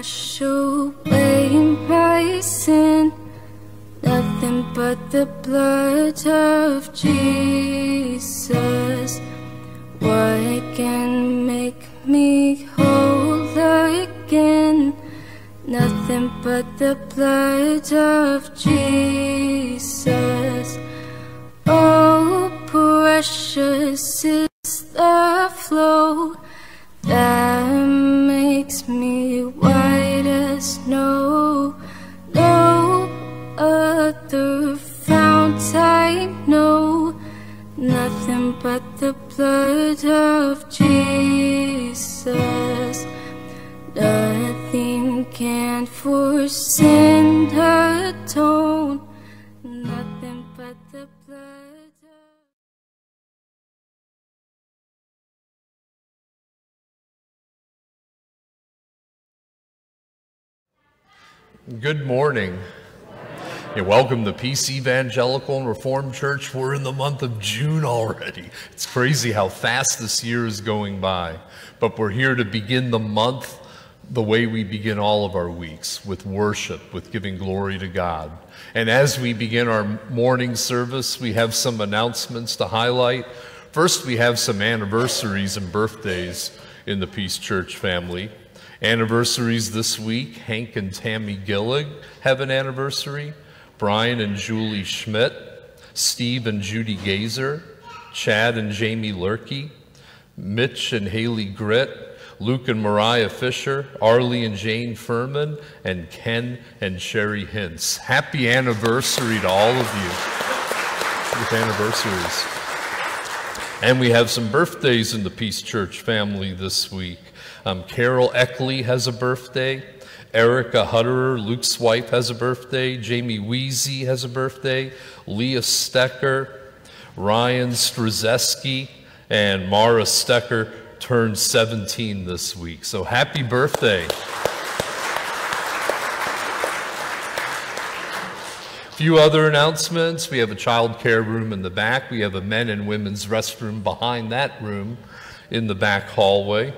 wash away my sin. Nothing but the blood of Jesus. What can make me whole again? Nothing but the blood of Jesus. Oh, precious is the flow that makes me white as snow. No other fount I know, nothing but the blood of Jesus. Nothing can for sin atone, Good morning. Yeah, welcome to Peace Evangelical and Reformed Church. We're in the month of June already. It's crazy how fast this year is going by. But we're here to begin the month the way we begin all of our weeks with worship, with giving glory to God. And as we begin our morning service, we have some announcements to highlight. First, we have some anniversaries and birthdays in the Peace Church family. Anniversaries this week. Hank and Tammy Gillig have an anniversary, Brian and Julie Schmidt, Steve and Judy Gazer, Chad and Jamie Lurkey, Mitch and Haley Gritt, Luke and Mariah Fisher, Arlie and Jane Furman, and Ken and Sherry Hintz. Happy anniversary to all of you. With anniversaries. And we have some birthdays in the Peace Church family this week. Um, Carol Eckley has a birthday. Erica Hutterer, Luke's wife, has a birthday. Jamie Weezy has a birthday. Leah Stecker, Ryan Strazeski, and Mara Stecker turned 17 this week. So happy birthday. Few other announcements. We have a child care room in the back. We have a men and women's restroom behind that room in the back hallway.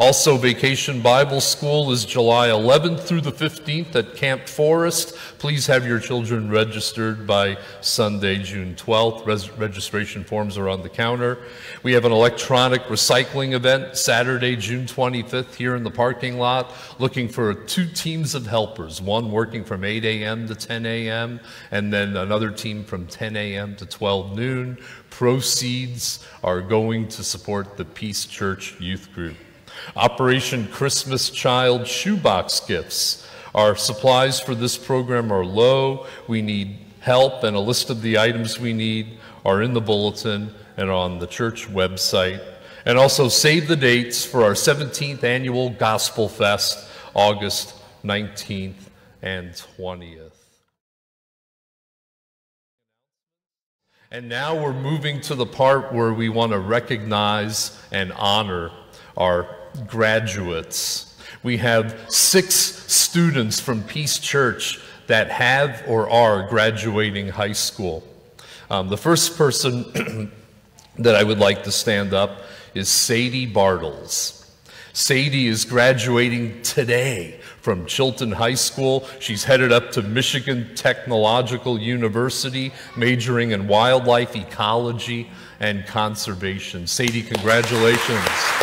Also, Vacation Bible School is July 11th through the 15th at Camp Forest. Please have your children registered by Sunday, June 12th. Res registration forms are on the counter. We have an electronic recycling event Saturday, June 25th here in the parking lot, looking for two teams of helpers, one working from 8 a.m. to 10 a.m., and then another team from 10 a.m. to 12 noon. Proceeds are going to support the Peace Church Youth Group. Operation Christmas Child Shoebox Gifts. Our supplies for this program are low. We need help, and a list of the items we need are in the bulletin and on the church website. And also save the dates for our 17th annual Gospel Fest, August 19th and 20th. And now we're moving to the part where we want to recognize and honor our graduates. We have six students from Peace Church that have or are graduating high school. Um, the first person that I would like to stand up is Sadie Bartles. Sadie is graduating today from Chilton High School. She's headed up to Michigan Technological University, majoring in wildlife ecology and conservation. Sadie, congratulations.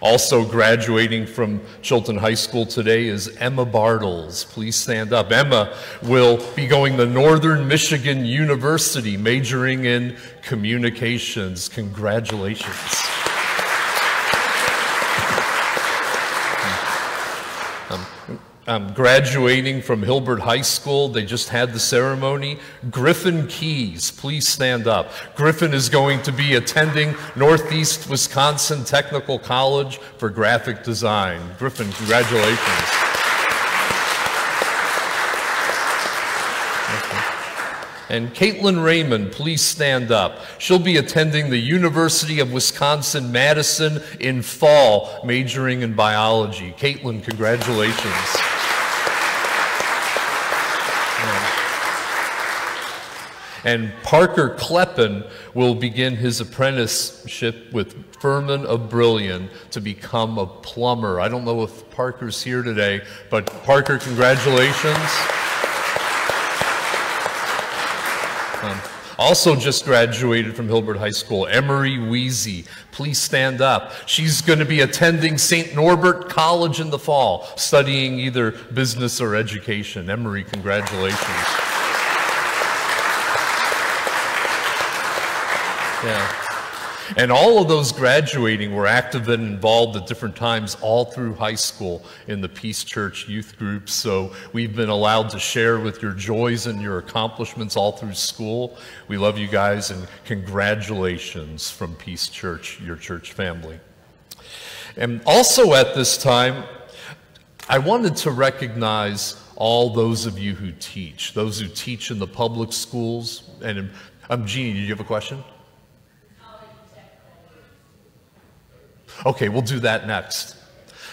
Also graduating from Chilton High School today is Emma Bartles. Please stand up. Emma will be going to Northern Michigan University, majoring in communications. Congratulations. Um, graduating from Hilbert High School. They just had the ceremony. Griffin Keys, please stand up. Griffin is going to be attending Northeast Wisconsin Technical College for graphic design. Griffin, congratulations. And Caitlin Raymond, please stand up. She'll be attending the University of Wisconsin Madison in fall, majoring in biology. Caitlin, congratulations. And Parker Kleppen will begin his apprenticeship with Furman of Brillion to become a plumber. I don't know if Parker's here today, but Parker, congratulations. Um, also just graduated from Hilbert High School, Emery Weezy. Please stand up. She's going to be attending St. Norbert College in the fall, studying either business or education. Emery, congratulations. Yeah. And all of those graduating were active and involved at different times all through high school in the Peace Church youth group. So we've been allowed to share with your joys and your accomplishments all through school. We love you guys and congratulations from Peace Church, your church family. And also at this time, I wanted to recognize all those of you who teach, those who teach in the public schools. And um, Jeannie, did you have a question? Okay, we'll do that next.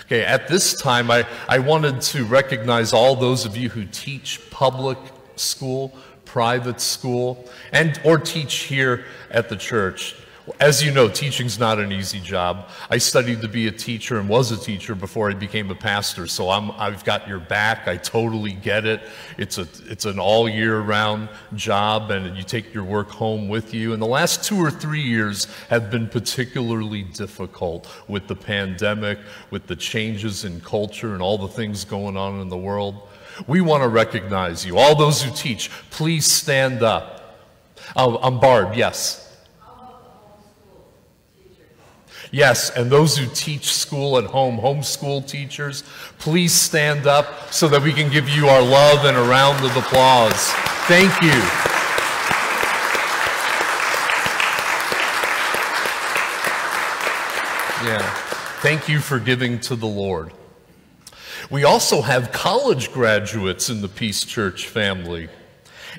Okay, at this time, I, I wanted to recognize all those of you who teach public school, private school, and or teach here at the church. As you know, teaching's not an easy job. I studied to be a teacher and was a teacher before I became a pastor, so I'm, I've got your back. I totally get it. It's, a, it's an all year round job, and you take your work home with you. And the last two or three years have been particularly difficult with the pandemic, with the changes in culture, and all the things going on in the world. We want to recognize you. All those who teach, please stand up. Oh, I'm Barb, yes. Yes, and those who teach school at home, homeschool teachers, please stand up so that we can give you our love and a round of applause. Thank you. Yeah. Thank you for giving to the Lord. We also have college graduates in the Peace Church family.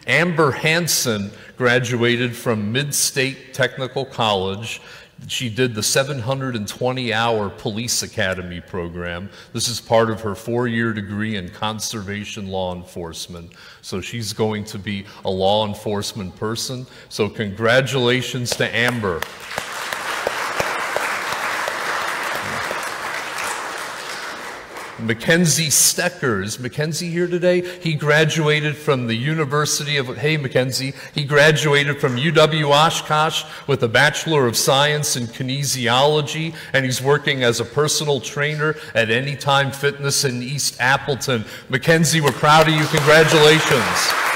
Amber Hanson graduated from Mid State Technical College she did the 720 hour police academy program. This is part of her four year degree in conservation law enforcement. So she's going to be a law enforcement person. So, congratulations to Amber. Mackenzie Steckers. Mackenzie here today? He graduated from the University of, hey Mackenzie, he graduated from UW Oshkosh with a Bachelor of Science in Kinesiology, and he's working as a personal trainer at Anytime Fitness in East Appleton. Mackenzie, we're proud of you. Congratulations.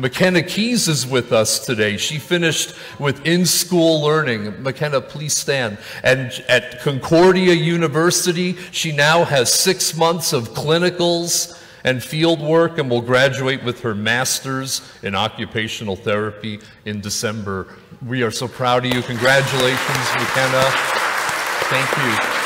McKenna Keys is with us today. She finished with in school learning. McKenna, please stand. And at Concordia University, she now has six months of clinicals and field work and will graduate with her master's in occupational therapy in December. We are so proud of you. Congratulations, McKenna. Thank you.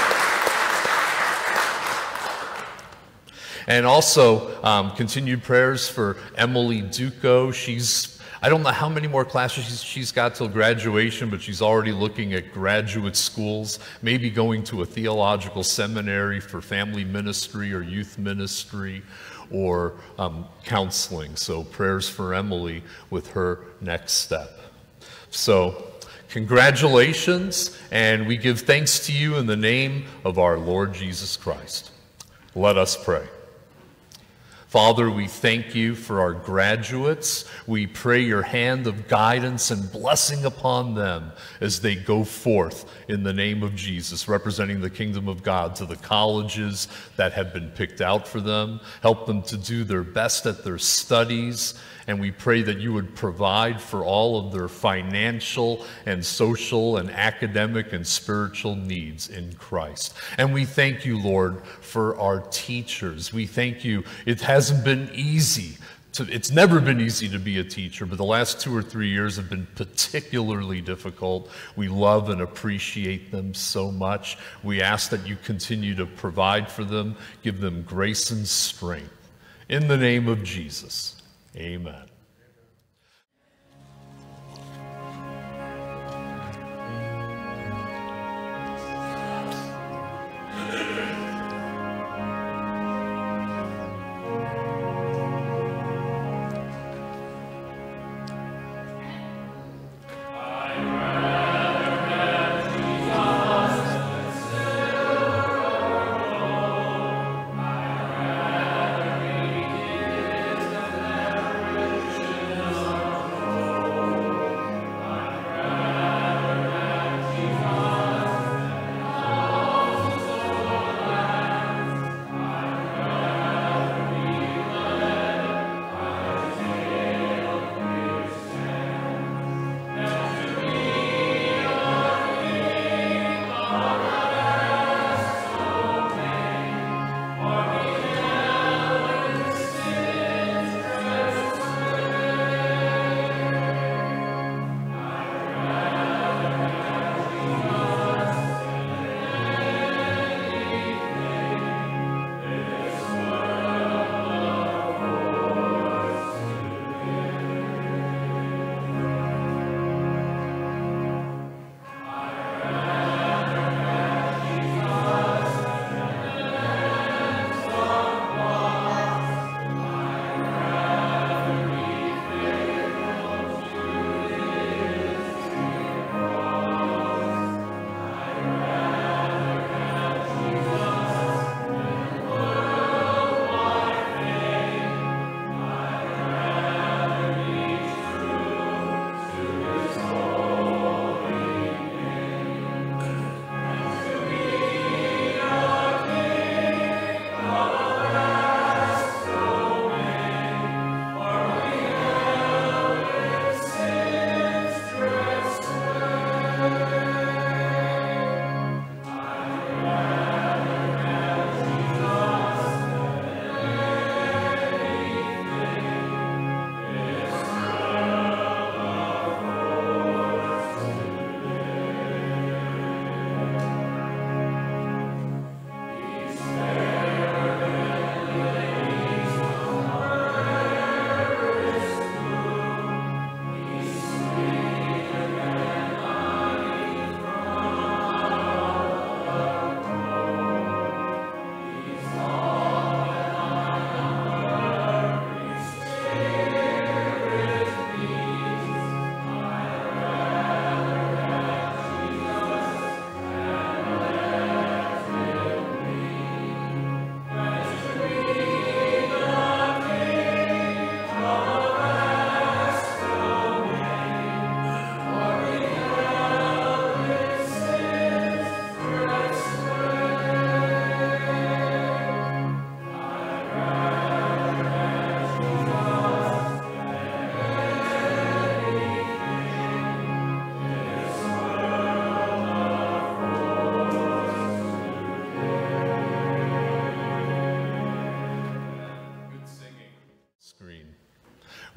And also, um, continued prayers for Emily Duco. She's, I don't know how many more classes she's, she's got till graduation, but she's already looking at graduate schools, maybe going to a theological seminary for family ministry or youth ministry or um, counseling. So, prayers for Emily with her next step. So, congratulations, and we give thanks to you in the name of our Lord Jesus Christ. Let us pray. Father, we thank you for our graduates. We pray your hand of guidance and blessing upon them as they go forth in the name of Jesus, representing the kingdom of God to the colleges that have been picked out for them. Help them to do their best at their studies and we pray that you would provide for all of their financial and social and academic and spiritual needs in Christ. And we thank you, Lord, for our teachers. We thank you. It hasn't been easy. To, it's never been easy to be a teacher, but the last two or three years have been particularly difficult. We love and appreciate them so much. We ask that you continue to provide for them, give them grace and strength. In the name of Jesus. Amen.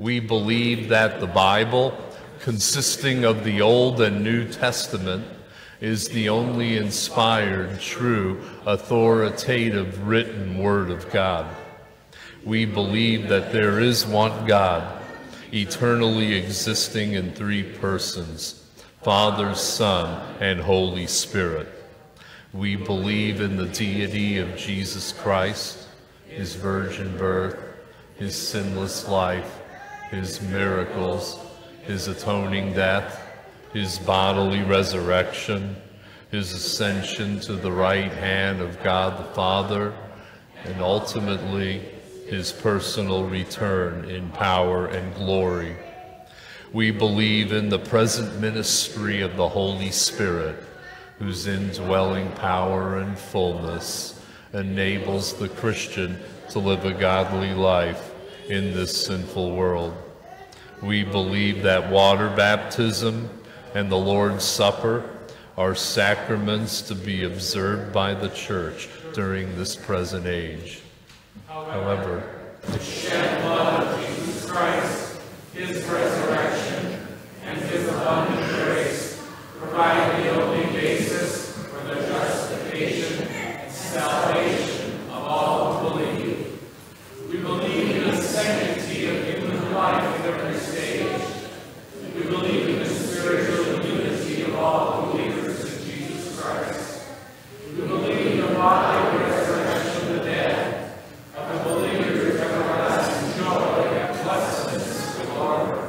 We believe that the Bible, consisting of the Old and New Testament, is the only inspired, true, authoritative written Word of God. We believe that there is one God, eternally existing in three persons Father, Son, and Holy Spirit. We believe in the deity of Jesus Christ, his virgin birth, his sinless life, his miracles, his atoning death, his bodily resurrection, his ascension to the right hand of God the Father, and ultimately his personal return in power and glory. We believe in the present ministry of the Holy Spirit, whose indwelling power and fullness enables the Christian to live a godly life in this sinful world. We believe that water baptism and the Lord's Supper are sacraments to be observed by the Church during this present age. However, the shed blood of Jesus Christ, his resurrection, and his abundant grace provide the only basis for the justification and salvation of all who believe. We believe in the sanctity of human life at every stage. We believe in the spiritual unity of all believers in Jesus Christ. We believe in the bodily resurrection of the dead, of the believer's everlasting joy and blessedness with Lord,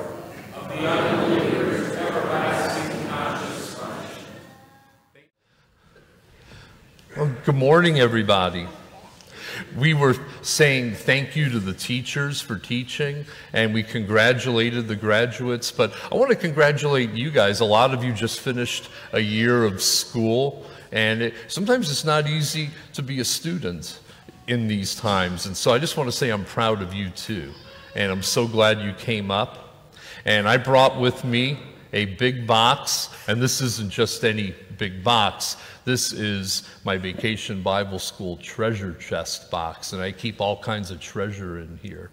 of the unbeliever's everlasting conscious punishment. Well, good morning, everybody. We were saying thank you to the teachers for teaching, and we congratulated the graduates. But I want to congratulate you guys. A lot of you just finished a year of school, and it, sometimes it's not easy to be a student in these times. And so I just want to say I'm proud of you too. And I'm so glad you came up. And I brought with me a big box, and this isn't just any big box. This is my Vacation Bible School treasure chest box, and I keep all kinds of treasure in here.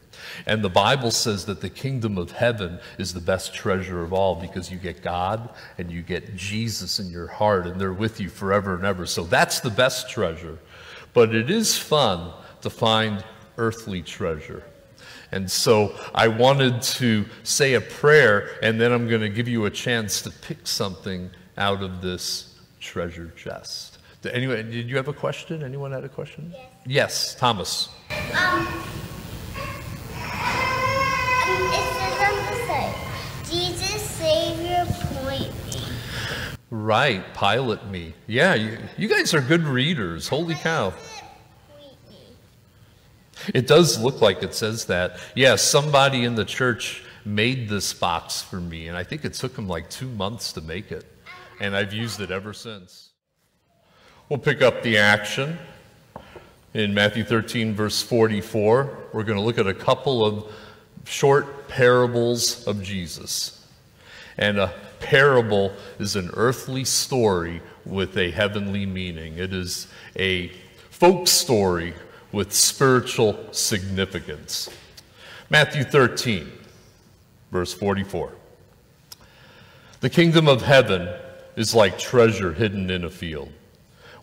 And the Bible says that the kingdom of heaven is the best treasure of all because you get God and you get Jesus in your heart, and they're with you forever and ever. So that's the best treasure. But it is fun to find earthly treasure. And so I wanted to say a prayer, and then I'm going to give you a chance to pick something out of this treasure chest. Did, anyone, did you have a question? Anyone had a question? Yes. Yes, Thomas. Um, it says on the side, Jesus, Savior, point me. Right, pilot me. Yeah, you, you guys are good readers. Holy cow. It does look like it says that. Yeah, somebody in the church made this box for me, and I think it took them like two months to make it. And I've used it ever since. We'll pick up the action in Matthew 13, verse 44. We're going to look at a couple of short parables of Jesus. And a parable is an earthly story with a heavenly meaning, it is a folk story with spiritual significance. Matthew 13, verse 44. The kingdom of heaven is like treasure hidden in a field.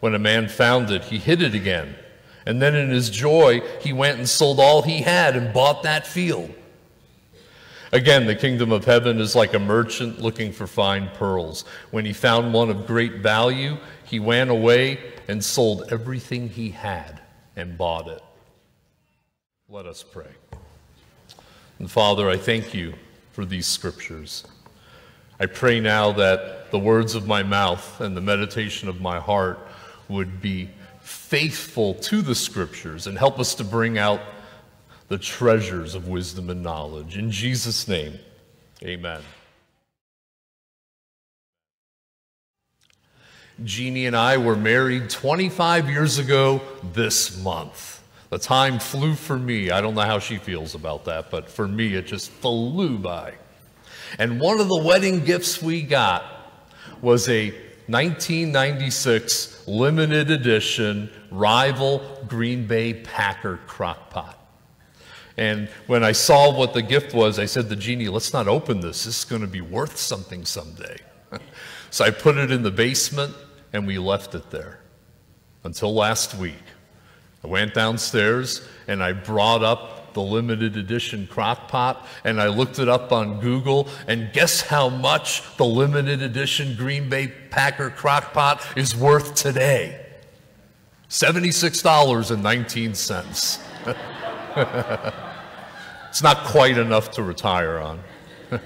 When a man found it, he hid it again. And then in his joy, he went and sold all he had and bought that field. Again, the kingdom of heaven is like a merchant looking for fine pearls. When he found one of great value, he went away and sold everything he had and bought it. Let us pray. And Father, I thank you for these scriptures. I pray now that the words of my mouth and the meditation of my heart would be faithful to the scriptures and help us to bring out the treasures of wisdom and knowledge. In Jesus' name, amen. Jeannie and I were married 25 years ago this month. The time flew for me. I don't know how she feels about that, but for me, it just flew by. And one of the wedding gifts we got was a 1996 limited edition rival Green Bay Packer crock pot. And when I saw what the gift was, I said to Jeannie, let's not open this. This is going to be worth something someday. so I put it in the basement and we left it there until last week. I went downstairs and I brought up the limited edition crock pot and I looked it up on Google and guess how much the limited edition Green Bay Packer crock pot is worth today? $76.19. it's not quite enough to retire on.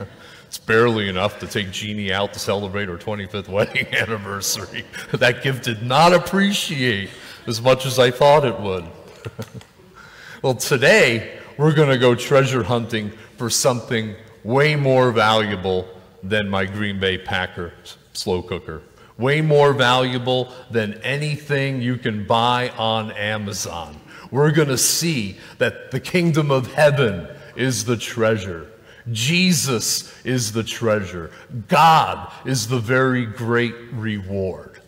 it's barely enough to take Jeannie out to celebrate her 25th wedding anniversary. that gift did not appreciate as much as I thought it would. Well, today we're going to go treasure hunting for something way more valuable than my Green Bay Packer slow cooker. Way more valuable than anything you can buy on Amazon. We're going to see that the kingdom of heaven is the treasure. Jesus is the treasure. God is the very great reward.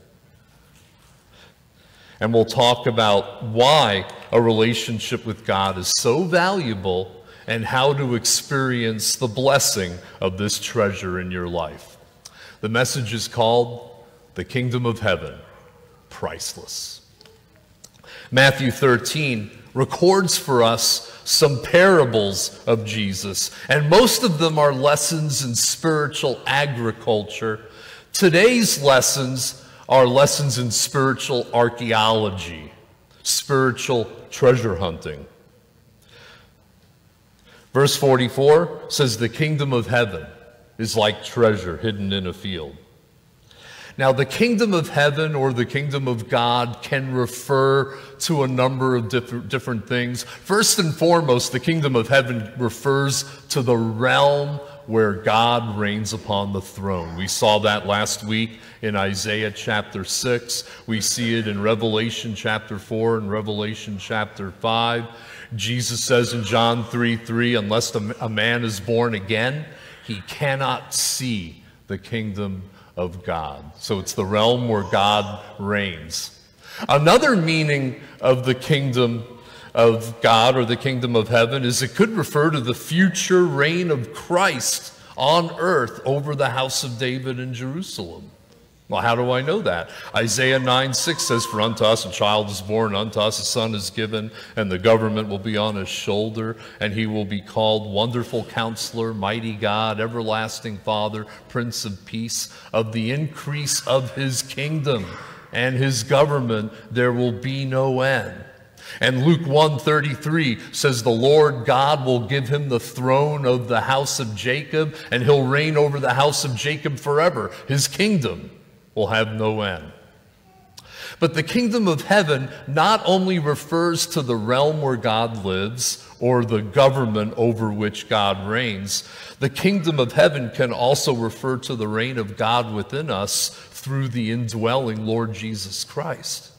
And we'll talk about why a relationship with God is so valuable and how to experience the blessing of this treasure in your life. The message is called The Kingdom of Heaven, Priceless. Matthew 13 records for us some parables of Jesus, and most of them are lessons in spiritual agriculture. Today's lessons are lessons in spiritual archaeology, spiritual treasure hunting. Verse 44 says, The kingdom of heaven is like treasure hidden in a field. Now, the kingdom of heaven or the kingdom of God can refer to a number of different, different things. First and foremost, the kingdom of heaven refers to the realm where God reigns upon the throne. We saw that last week in Isaiah chapter 6. We see it in Revelation chapter 4 and Revelation chapter 5. Jesus says in John 3 3, unless a man is born again, he cannot see the kingdom of God. So it's the realm where God reigns. Another meaning of the kingdom of God or the kingdom of heaven is it could refer to the future reign of Christ on earth over the house of David in Jerusalem. Well, how do I know that? Isaiah 9 6 says, For unto us a child is born, unto us a son is given, and the government will be on his shoulder, and he will be called Wonderful Counselor, Mighty God, Everlasting Father, Prince of Peace. Of the increase of his kingdom and his government, there will be no end. And Luke 133 says the Lord God will give him the throne of the house of Jacob and he'll reign over the house of Jacob forever. His kingdom will have no end. But the kingdom of heaven not only refers to the realm where God lives or the government over which God reigns, the kingdom of heaven can also refer to the reign of God within us through the indwelling Lord Jesus Christ.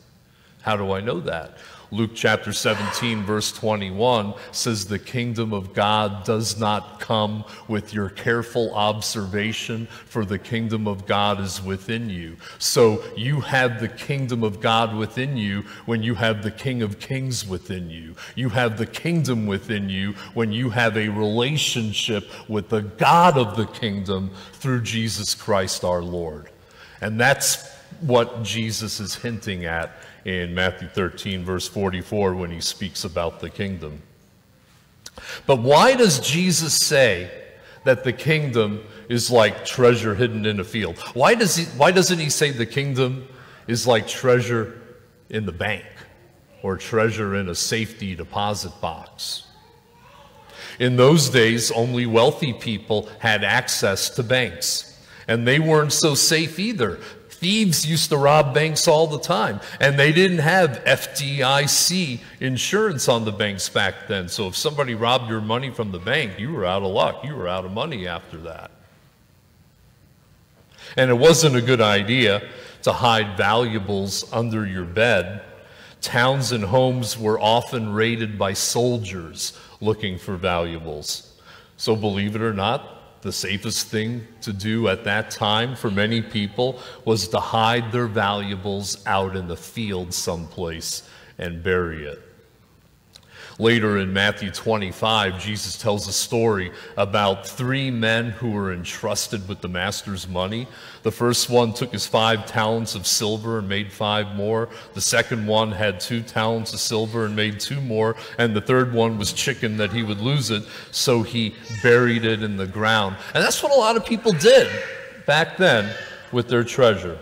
How do I know that? Luke chapter 17, verse 21 says, The kingdom of God does not come with your careful observation, for the kingdom of God is within you. So you have the kingdom of God within you when you have the King of Kings within you. You have the kingdom within you when you have a relationship with the God of the kingdom through Jesus Christ our Lord. And that's what Jesus is hinting at in Matthew 13, verse 44, when he speaks about the kingdom. But why does Jesus say that the kingdom is like treasure hidden in a field? Why, does he, why doesn't he say the kingdom is like treasure in the bank or treasure in a safety deposit box? In those days, only wealthy people had access to banks. And they weren't so safe either Thieves used to rob banks all the time, and they didn't have FDIC insurance on the banks back then. So if somebody robbed your money from the bank, you were out of luck. You were out of money after that. And it wasn't a good idea to hide valuables under your bed. Towns and homes were often raided by soldiers looking for valuables. So, believe it or not, the safest thing to do at that time for many people was to hide their valuables out in the field someplace and bury it. Later in Matthew 25, Jesus tells a story about three men who were entrusted with the master's money. The first one took his five talents of silver and made five more. The second one had two talents of silver and made two more. And the third one was chicken that he would lose it, so he buried it in the ground. And that's what a lot of people did back then with their treasure.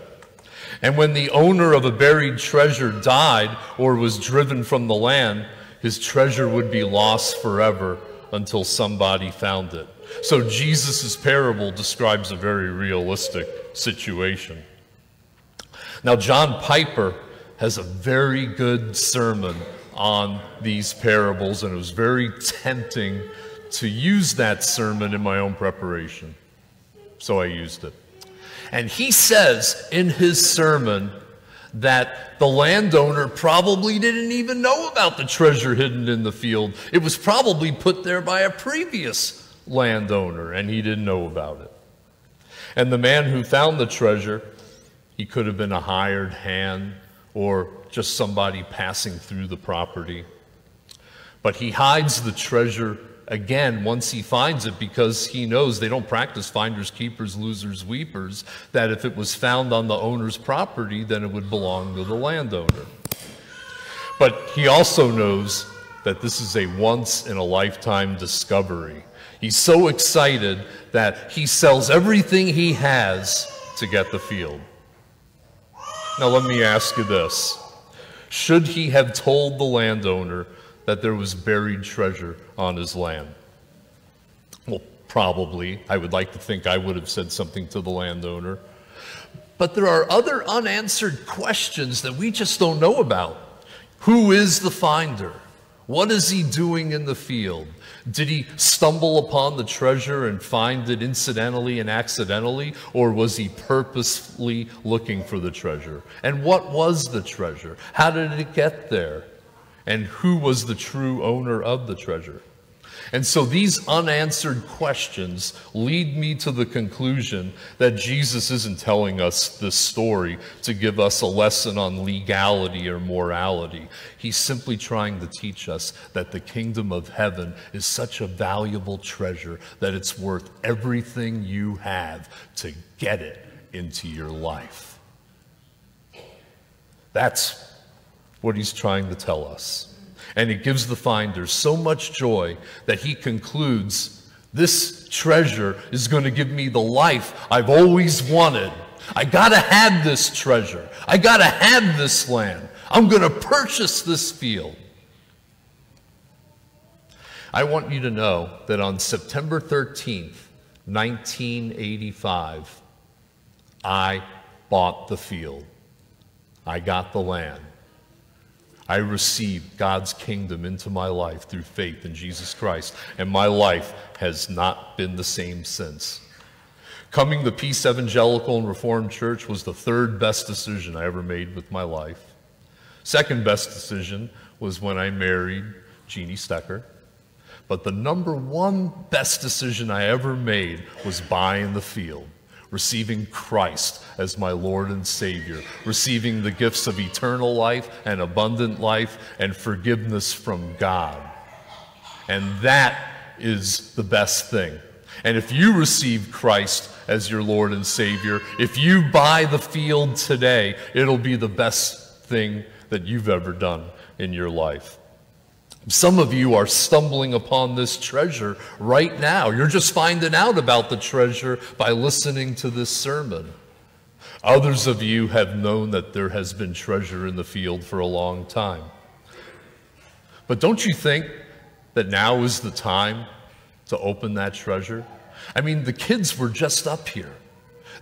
And when the owner of a buried treasure died or was driven from the land, his treasure would be lost forever until somebody found it. So Jesus' parable describes a very realistic situation. Now, John Piper has a very good sermon on these parables, and it was very tempting to use that sermon in my own preparation. So I used it. And he says in his sermon, that the landowner probably didn't even know about the treasure hidden in the field. It was probably put there by a previous landowner, and he didn't know about it. And the man who found the treasure, he could have been a hired hand or just somebody passing through the property. But he hides the treasure again once he finds it because he knows they don't practice finders, keepers, losers, weepers, that if it was found on the owner's property, then it would belong to the landowner. But he also knows that this is a once in a lifetime discovery. He's so excited that he sells everything he has to get the field. Now, let me ask you this Should he have told the landowner that there was buried treasure on his land? Well, probably. I would like to think I would have said something to the landowner. But there are other unanswered questions that we just don't know about. Who is the finder? What is he doing in the field? Did he stumble upon the treasure and find it incidentally and accidentally, or was he purposefully looking for the treasure? And what was the treasure? How did it get there? And who was the true owner of the treasure? And so these unanswered questions lead me to the conclusion that Jesus isn't telling us this story to give us a lesson on legality or morality. He's simply trying to teach us that the kingdom of heaven is such a valuable treasure that it's worth everything you have to get it into your life. That's what he's trying to tell us. And it gives the finder so much joy that he concludes this treasure is going to give me the life I've always wanted. I got to have this treasure. I got to have this land. I'm going to purchase this field. I want you to know that on September 13th, 1985, I bought the field. I got the land. I received God's kingdom into my life through faith in Jesus Christ, and my life has not been the same since. Coming to Peace Evangelical and Reformed Church was the third best decision I ever made with my life. Second best decision was when I married Jeannie Stecker. But the number one best decision I ever made was buying the field receiving Christ as my Lord and Savior, receiving the gifts of eternal life and abundant life and forgiveness from God. And that is the best thing. And if you receive Christ as your Lord and Savior, if you buy the field today, it'll be the best thing that you've ever done in your life. Some of you are stumbling upon this treasure right now. You're just finding out about the treasure by listening to this sermon. Others of you have known that there has been treasure in the field for a long time. But don't you think that now is the time to open that treasure? I mean, the kids were just up here.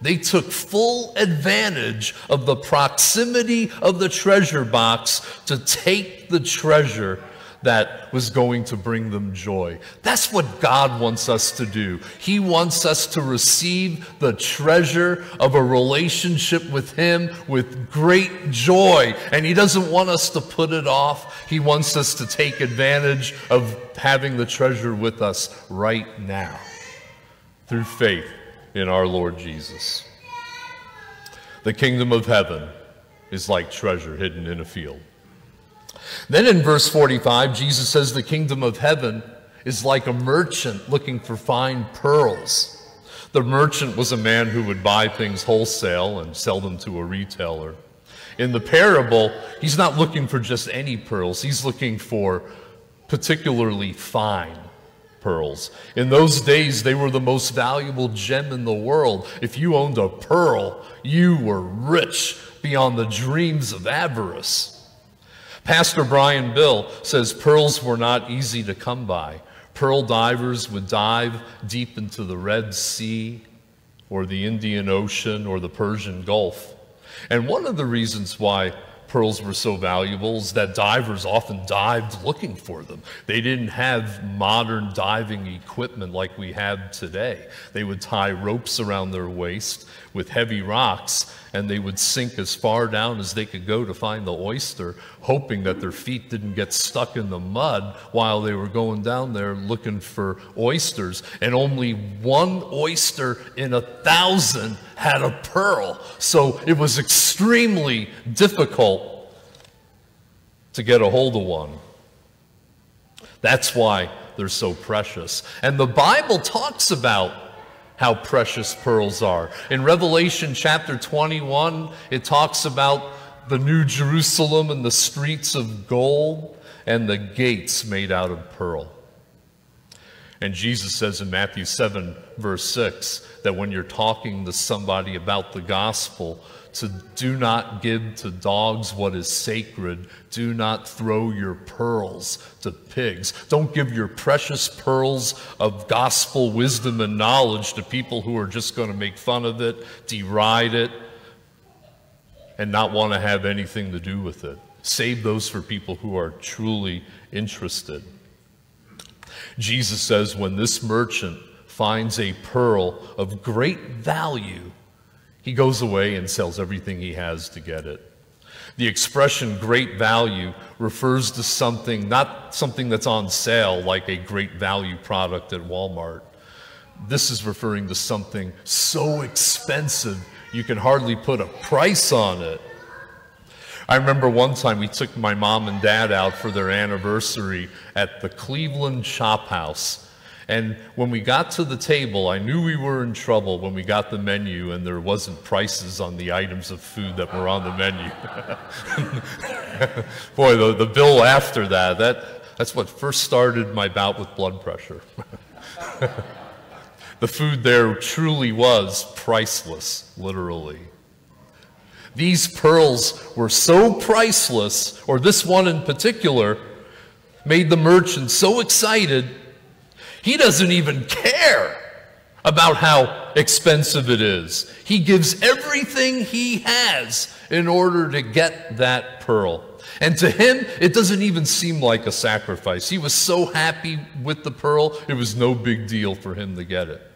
They took full advantage of the proximity of the treasure box to take the treasure that was going to bring them joy. That's what God wants us to do. He wants us to receive the treasure of a relationship with Him with great joy. And He doesn't want us to put it off. He wants us to take advantage of having the treasure with us right now through faith in our Lord Jesus. The kingdom of heaven is like treasure hidden in a field. Then in verse 45, Jesus says the kingdom of heaven is like a merchant looking for fine pearls. The merchant was a man who would buy things wholesale and sell them to a retailer. In the parable, he's not looking for just any pearls, he's looking for particularly fine pearls. In those days, they were the most valuable gem in the world. If you owned a pearl, you were rich beyond the dreams of avarice. Pastor Brian Bill says pearls were not easy to come by. Pearl divers would dive deep into the Red Sea or the Indian Ocean or the Persian Gulf. And one of the reasons why pearls were so valuable is that divers often dived looking for them. They didn't have modern diving equipment like we have today. They would tie ropes around their waist with heavy rocks and they would sink as far down as they could go to find the oyster, hoping that their feet didn't get stuck in the mud while they were going down there looking for oysters. And only one oyster in a thousand had a pearl. So it was extremely difficult to get a hold of one. That's why they're so precious. And the Bible talks about how precious pearls are. In Revelation chapter 21, it talks about the New Jerusalem and the streets of gold and the gates made out of pearl. And Jesus says in Matthew 7, verse 6, that when you're talking to somebody about the gospel, to do not give to dogs what is sacred. Do not throw your pearls to pigs. Don't give your precious pearls of gospel wisdom and knowledge to people who are just going to make fun of it, deride it, and not want to have anything to do with it. Save those for people who are truly interested. Jesus says when this merchant finds a pearl of great value, he goes away and sells everything he has to get it. The expression great value refers to something, not something that's on sale like a great value product at Walmart. This is referring to something so expensive you can hardly put a price on it. I remember one time we took my mom and dad out for their anniversary at the Cleveland Chop House and when we got to the table, I knew we were in trouble when we got the menu and there wasn't prices on the items of food that were on the menu. Boy, the, the bill after that, that, that's what first started my bout with blood pressure. the food there truly was priceless, literally. These pearls were so priceless, or this one in particular, made the merchant so excited he doesn't even care about how expensive it is. He gives everything he has in order to get that pearl. And to him, it doesn't even seem like a sacrifice. He was so happy with the pearl, it was no big deal for him to get it.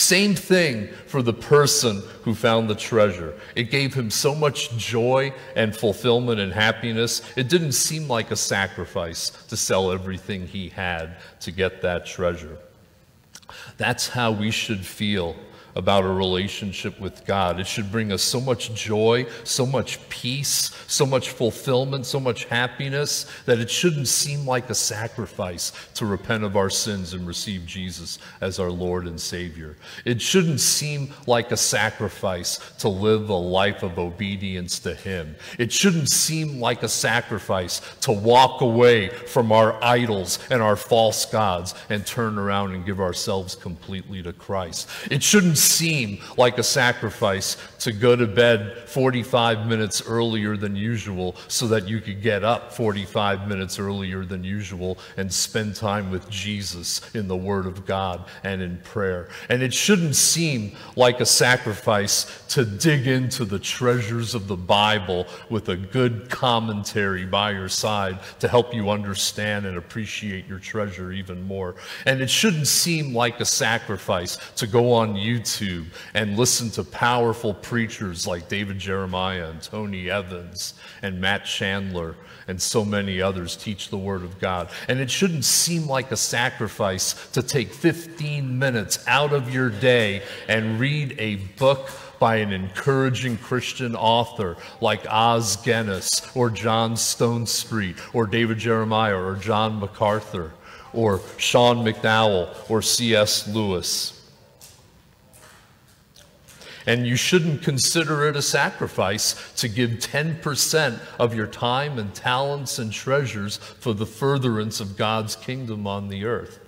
Same thing for the person who found the treasure. It gave him so much joy and fulfillment and happiness. It didn't seem like a sacrifice to sell everything he had to get that treasure. That's how we should feel about a relationship with God. It should bring us so much joy, so much peace, so much fulfillment, so much happiness that it shouldn't seem like a sacrifice to repent of our sins and receive Jesus as our Lord and Savior. It shouldn't seem like a sacrifice to live a life of obedience to Him. It shouldn't seem like a sacrifice to walk away from our idols and our false gods and turn around and give ourselves completely to Christ. It shouldn't seem like a sacrifice to go to bed 45 minutes earlier than usual so that you could get up 45 minutes earlier than usual and spend time with Jesus in the Word of God and in prayer. And it shouldn't seem like a sacrifice to dig into the treasures of the Bible with a good commentary by your side to help you understand and appreciate your treasure even more. And it shouldn't seem like a sacrifice to go on YouTube YouTube and listen to powerful preachers like David Jeremiah and Tony Evans and Matt Chandler and so many others teach the Word of God. And it shouldn't seem like a sacrifice to take 15 minutes out of your day and read a book by an encouraging Christian author like Os Guinness or John Stonestreet or David Jeremiah or John MacArthur or Sean McDowell or C.S. Lewis. And you shouldn't consider it a sacrifice to give 10% of your time and talents and treasures for the furtherance of God's kingdom on the earth.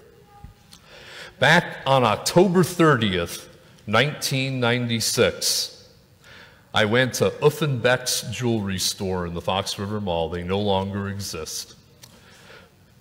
Back on October 30th, 1996, I went to Uffenbeck's jewelry store in the Fox River Mall. They no longer exist.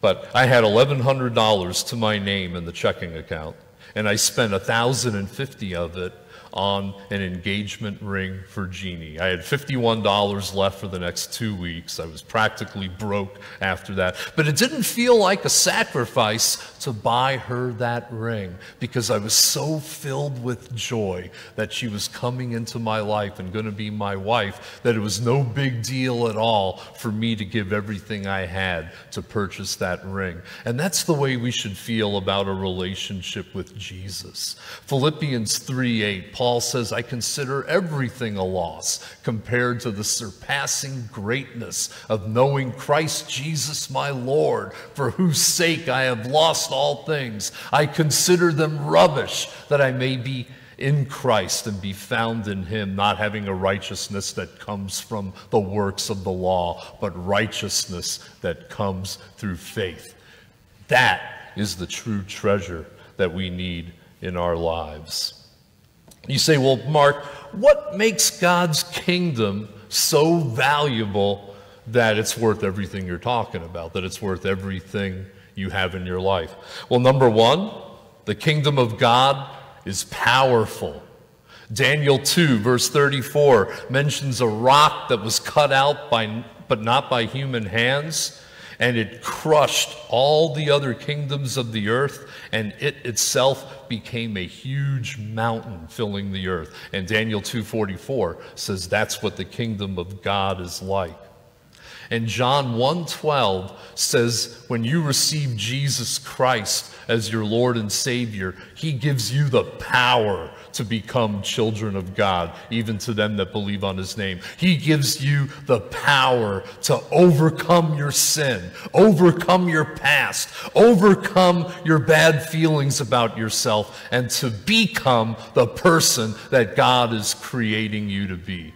But I had $1,100 to my name in the checking account, and I spent 1050 of it on an engagement ring for Jeannie. I had $51 left for the next two weeks. I was practically broke after that. But it didn't feel like a sacrifice to buy her that ring because I was so filled with joy that she was coming into my life and going to be my wife that it was no big deal at all for me to give everything I had to purchase that ring. And that's the way we should feel about a relationship with Jesus. Philippians 3 8, Paul says, I consider everything a loss compared to the surpassing greatness of knowing Christ Jesus my Lord, for whose sake I have lost all things. I consider them rubbish that I may be in Christ and be found in him, not having a righteousness that comes from the works of the law, but righteousness that comes through faith. That is the true treasure that we need in our lives. You say, well, Marc, what makes God's kingdom so valuable that it's worth everything you're talking about, that it's worth everything you have in your life? Well, number one, the kingdom of God is powerful. Daniel 2, verse 34, mentions a rock that was cut out by, but not by human hands and it crushed all the other kingdoms of the earth, and it itself became a huge mountain filling the earth. And Daniel 2:44 says that's what the kingdom of God is like. And John 1:12 says when you receive Jesus Christ as your Lord and Savior, he gives you the power to become children of God, even to them that believe on his name. He gives you the power to overcome your sin, overcome your past, overcome your bad feelings about yourself, and to become the person that God is creating you to be.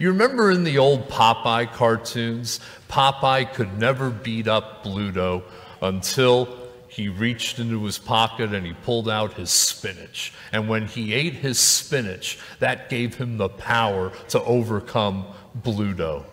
You remember in the old Popeye cartoons, Popeye could never beat up Bluto until he reached into his pocket and he pulled out his spinach. And when he ate his spinach, that gave him the power to overcome Bluto.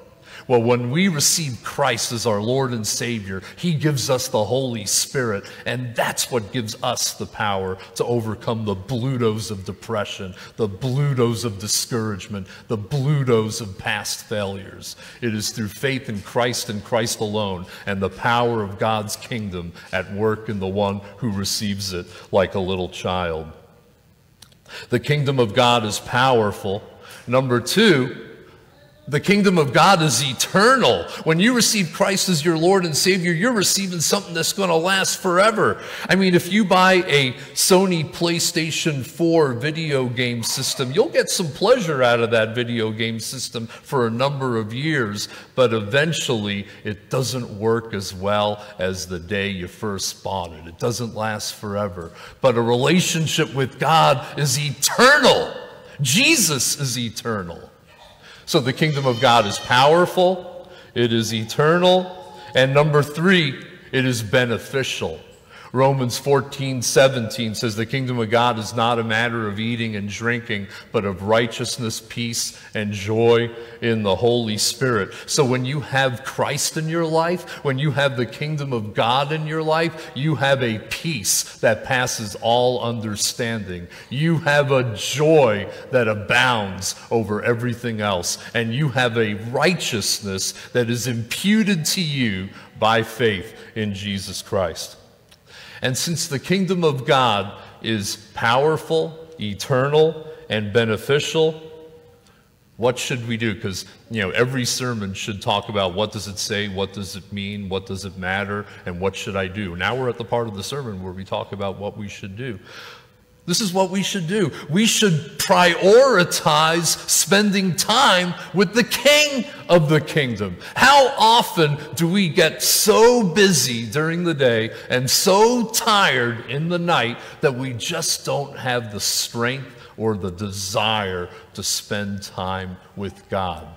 Well, when we receive Christ as our Lord and Savior, He gives us the Holy Spirit, and that's what gives us the power to overcome the blutos of depression, the blutos of discouragement, the blutos of past failures. It is through faith in Christ and Christ alone, and the power of God's kingdom at work in the one who receives it like a little child. The kingdom of God is powerful. Number two, the kingdom of God is eternal. When you receive Christ as your Lord and Savior, you're receiving something that's going to last forever. I mean, if you buy a Sony PlayStation 4 video game system, you'll get some pleasure out of that video game system for a number of years, but eventually it doesn't work as well as the day you first bought it. It doesn't last forever. But a relationship with God is eternal. Jesus is eternal. So the kingdom of God is powerful, it is eternal, and number three, it is beneficial. Romans 14, 17 says the kingdom of God is not a matter of eating and drinking, but of righteousness, peace, and joy in the Holy Spirit. So when you have Christ in your life, when you have the kingdom of God in your life, you have a peace that passes all understanding. You have a joy that abounds over everything else. And you have a righteousness that is imputed to you by faith in Jesus Christ. And since the kingdom of God is powerful, eternal and beneficial. What should we do? Because, you know, every sermon should talk about what does it say, what does it mean, what does it matter, and what should I do. Now we're at the part of the sermon where we talk about what we should do. This is what we should do. We should prioritize spending time with the King of the kingdom. How often do we get so busy during the day and so tired in the night that we just don't have the strength or the desire to spend time with God?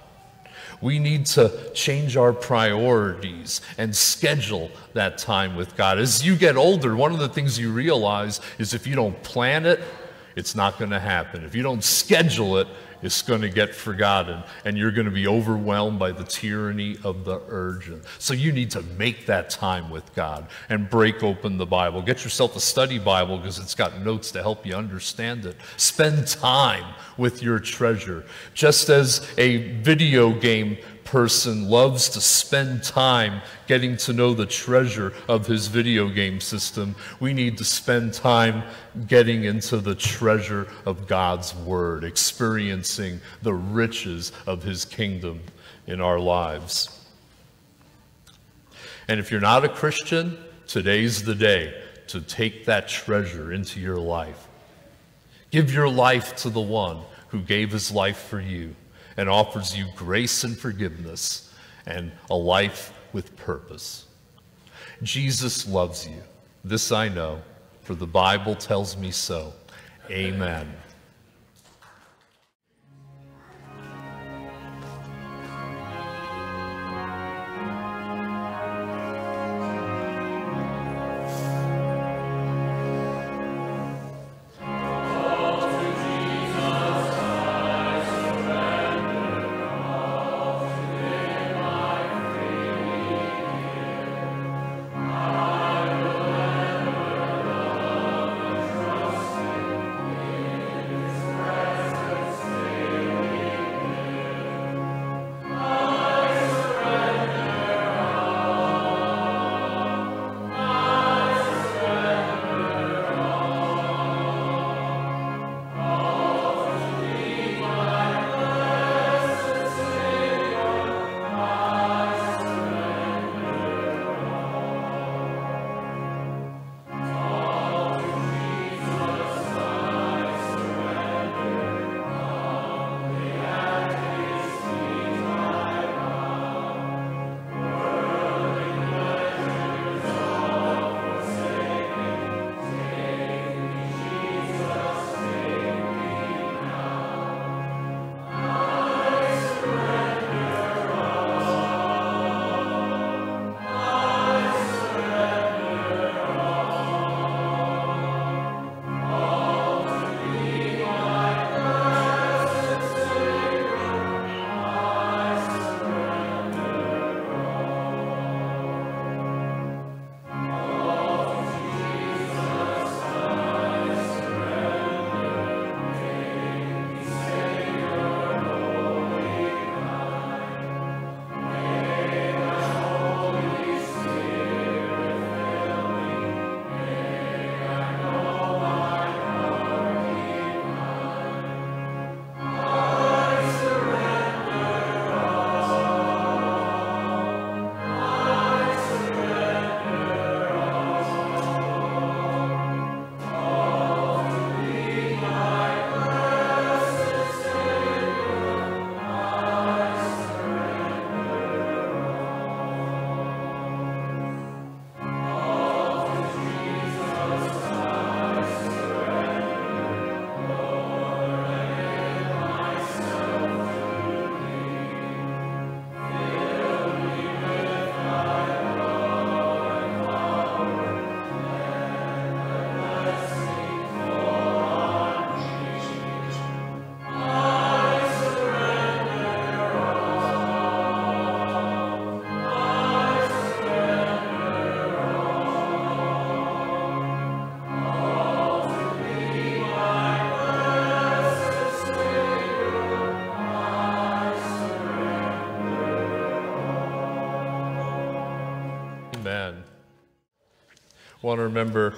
We need to change our priorities and schedule that time with God. As you get older, one of the things you realize is if you don't plan it, it's not going to happen. If you don't schedule it, it's going to get forgotten and you're going to be overwhelmed by the tyranny of the urgent. So you need to make that time with God and break open the Bible. Get yourself a study Bible because it's got notes to help you understand it. Spend time with your treasure. Just as a video game person loves to spend time getting to know the treasure of his video game system, we need to spend time getting into the treasure of God's Word, experiencing the riches of his kingdom in our lives. And if you're not a Christian, today's the day to take that treasure into your life. Give your life to the one who gave his life for you and offers you grace and forgiveness and a life with purpose. Jesus loves you. This I know, for the Bible tells me so. Amen. Want to remember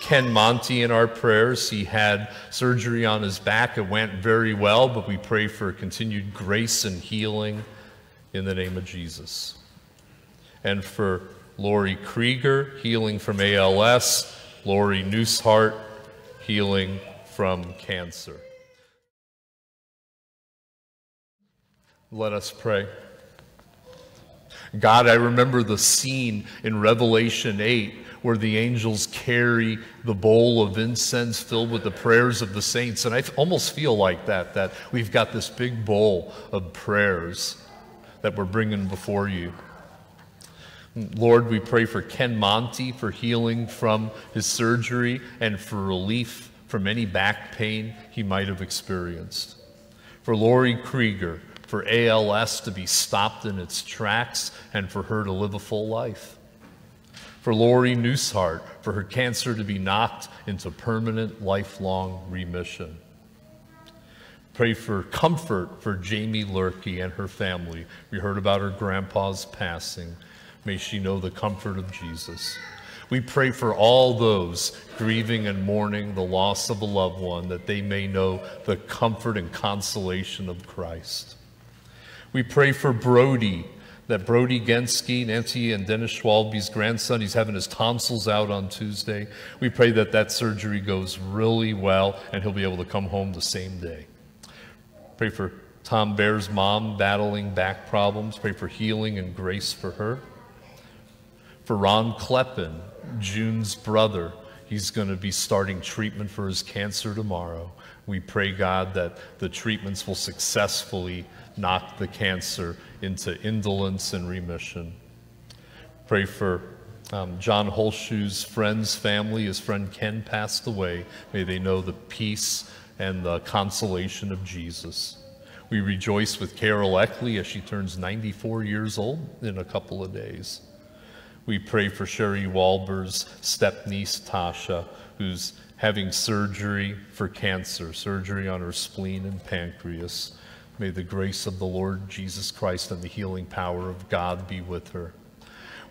Ken Monty in our prayers. He had surgery on his back. It went very well, but we pray for continued grace and healing in the name of Jesus. And for Lori Krieger, healing from ALS. Lori Nooshart, healing from cancer. Let us pray. God, I remember the scene in Revelation 8 where the angels carry the bowl of incense filled with the prayers of the saints. And I almost feel like that, that we've got this big bowl of prayers that we're bringing before you. Lord, we pray for Ken Monty for healing from his surgery and for relief from any back pain he might have experienced. For Lori Krieger, for ALS to be stopped in its tracks and for her to live a full life for Lori Nooshart, for her cancer to be knocked into permanent, lifelong remission. Pray for comfort for Jamie Lurkey and her family. We heard about her grandpa's passing. May she know the comfort of Jesus. We pray for all those grieving and mourning the loss of a loved one that they may know the comfort and consolation of Christ. We pray for Brody that Brody Gensky, Nancy and Dennis Schwalbe's grandson, he's having his tonsils out on Tuesday. We pray that that surgery goes really well and he'll be able to come home the same day. Pray for Tom Bear's mom battling back problems. Pray for healing and grace for her. For Ron Kleppen, June's brother, he's going to be starting treatment for his cancer tomorrow. We pray, God, that the treatments will successfully knock the cancer into indolence and remission. Pray for um, John Holshoe's friend's family. His friend Ken passed away. May they know the peace and the consolation of Jesus. We rejoice with Carol Eckley as she turns 94 years old in a couple of days. We pray for Sherry Walber's step-niece Tasha, who's having surgery for cancer, surgery on her spleen and pancreas. May the grace of the Lord Jesus Christ and the healing power of God be with her.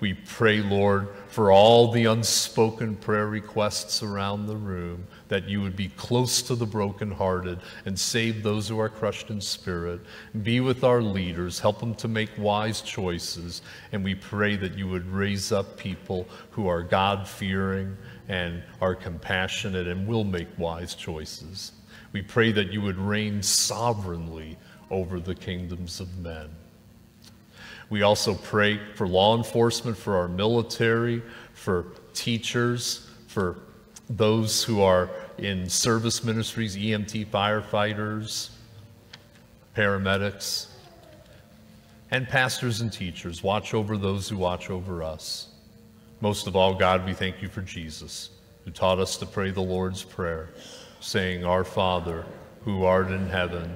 We pray, Lord, for all the unspoken prayer requests around the room, that you would be close to the brokenhearted and save those who are crushed in spirit. Be with our leaders, help them to make wise choices, and we pray that you would raise up people who are God fearing and are compassionate and will make wise choices. We pray that you would reign sovereignly over the kingdoms of men. We also pray for law enforcement, for our military, for teachers, for those who are in service ministries, EMT firefighters, paramedics, and pastors and teachers. Watch over those who watch over us. Most of all, God, we thank you for Jesus, who taught us to pray the Lord's Prayer, saying, Our Father, who art in heaven,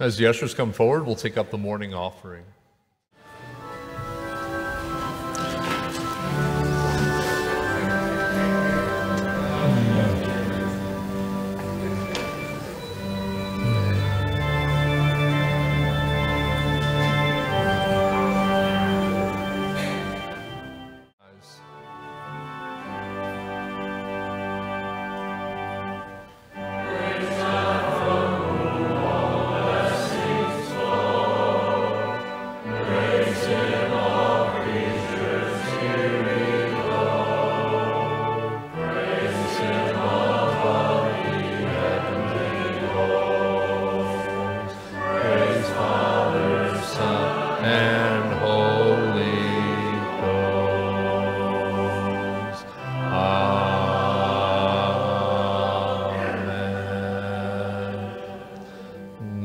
As the ushers come forward, we'll take up the morning offering.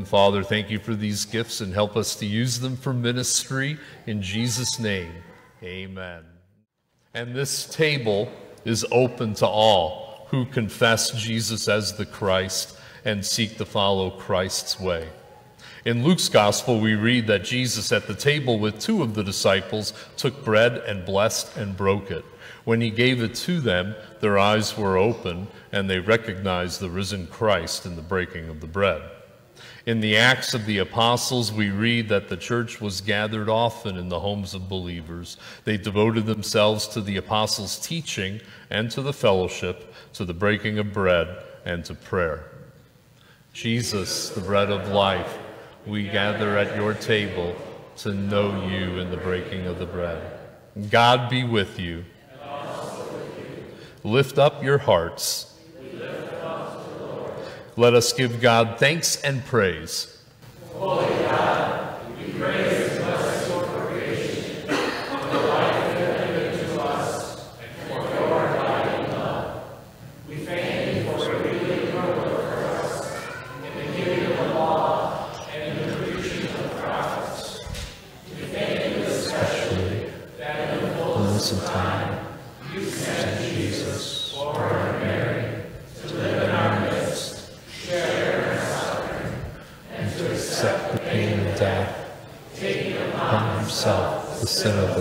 Father, thank you for these gifts and help us to use them for ministry. In Jesus' name, amen. And this table is open to all. who confess Jesus as the Christ and seek to follow Christ's way. In Luke's gospel, we read that Jesus, at the table with two of the disciples, took bread and blessed and broke it. When he gave it to them, their eyes were open and they recognized the risen Christ in the breaking of the bread. In the Acts of the Apostles, we read that the church was gathered often in the homes of believers. They devoted themselves to the apostles' teaching and to the fellowship, to the breaking of bread and to prayer. Jesus, the bread of life, we gather at your table to know you in the breaking of the bread. God be with you. Lift up your hearts. Let us give God thanks and praise. Holy God,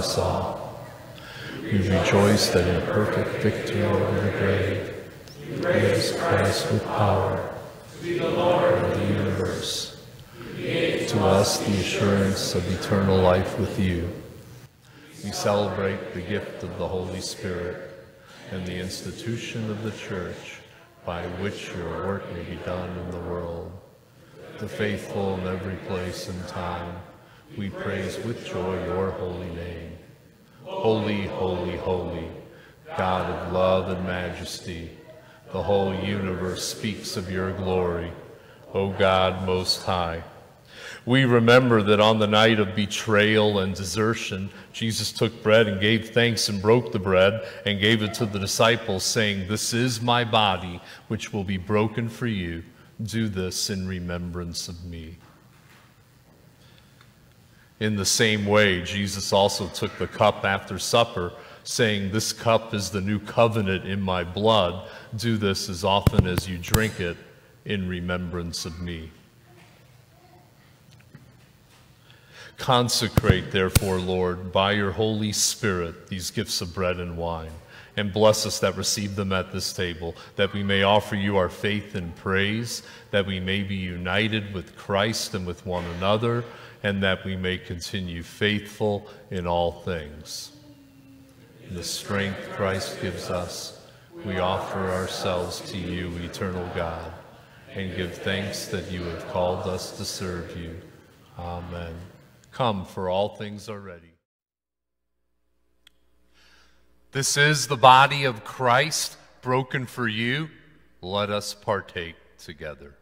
us all. We rejoice that in perfect victory over the grave, you raised Christ with power to be the Lord of the universe. To us the assurance of eternal life with you. We celebrate the gift of the Holy Spirit and the institution of the church by which your work may be done in the world. The faithful in every place and time, we praise with joy your holy name. Holy, holy, holy, God of love and majesty, the whole universe speaks of your glory, O God most high. We remember that on the night of betrayal and desertion, Jesus took bread and gave thanks and broke the bread and gave it to the disciples, saying, This is my body, which will be broken for you. Do this in remembrance of me. In the same way, Jesus also took the cup after supper, saying, This cup is the new covenant in my blood. Do this as often as you drink it in remembrance of me. Consecrate, therefore, Lord, by your Holy Spirit, these gifts of bread and wine, and bless us that receive them at this table, that we may offer you our faith and praise, that we may be united with Christ and with one another, and that we may continue faithful in all things. In the strength Christ gives us, we offer ourselves to you, eternal God, and give thanks that you have called us to serve you. Amen. Come, for all things are ready. This is the body of Christ broken for you. Let us partake together.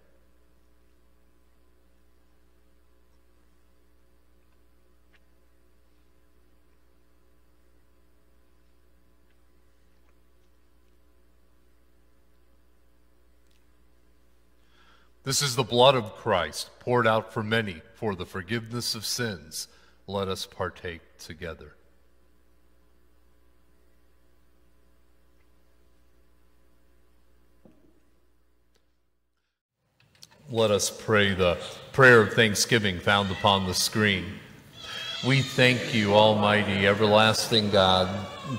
This is the blood of Christ poured out for many for the forgiveness of sins. Let us partake together. Let us pray the prayer of thanksgiving found upon the screen. We thank you, Almighty, everlasting God,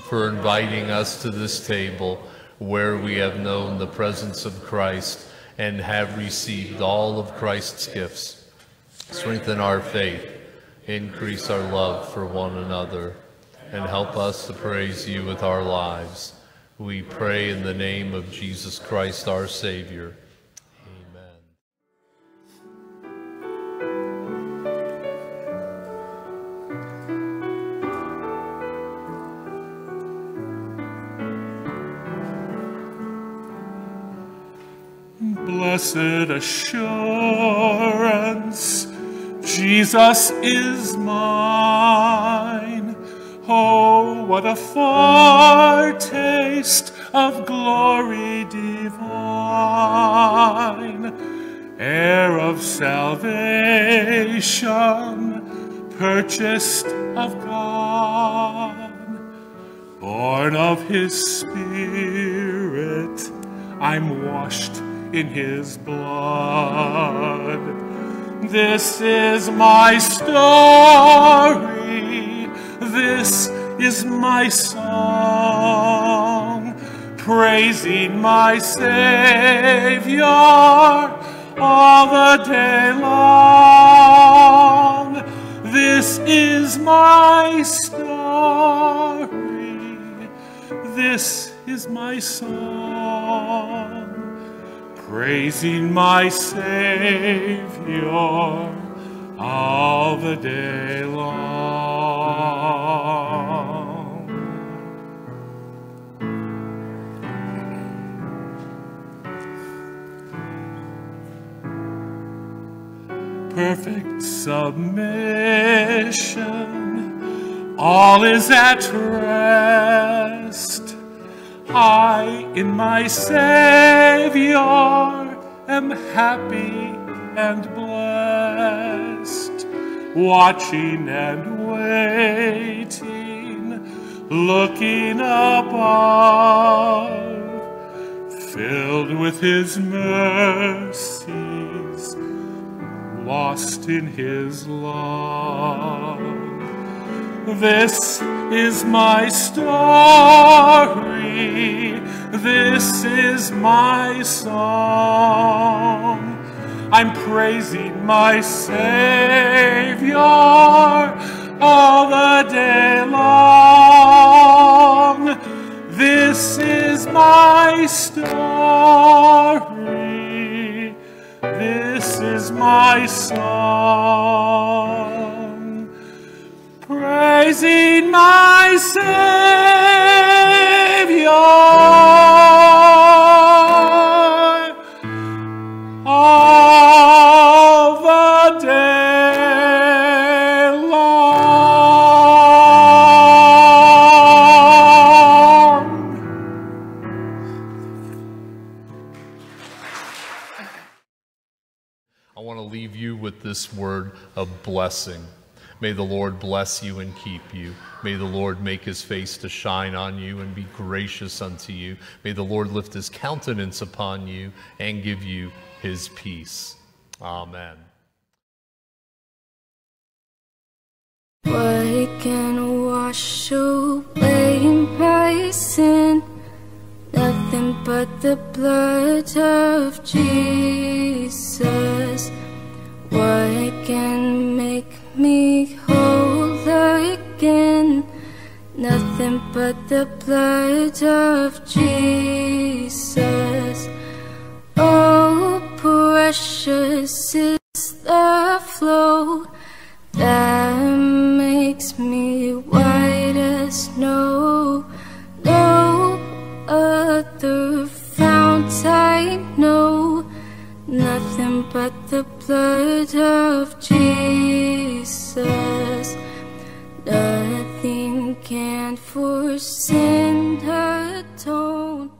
for inviting us to this table where we have known the presence of Christ and have received all of Christ's gifts. Strengthen our faith, increase our love for one another, and help us to praise you with our lives. We pray in the name of Jesus Christ, our Savior. Blessed assurance, Jesus is mine. Oh, what a foretaste of glory divine, heir of salvation, purchased of God, born of his Spirit I'm washed in his blood. This is my story. This is my song. Praising my Savior all the day long. This is my story. This is my song. Praising my Savior all the day long. perfect submission. All is at rest. I in my Savior am happy and blessed, watching and waiting, looking above, filled with His mercies lost in his love. This is my story. This is my song. I'm praising my Savior all the day long. This is my story. This is my song, praising my Savior all the day long. I want to leave you with this word of blessing. May the Lord bless you and keep you. May the Lord make his face to shine on you and be gracious unto you. May the Lord lift his countenance upon you and give you his peace. Amen. What can wash away my sin? Nothing but the blood of Jesus. What can make me whole again? Nothing but the blood of Jesus. Oh, precious is the flow that makes me white as snow. No other fount I know, Nothing but the blood of Jesus. Nothing can for sin atone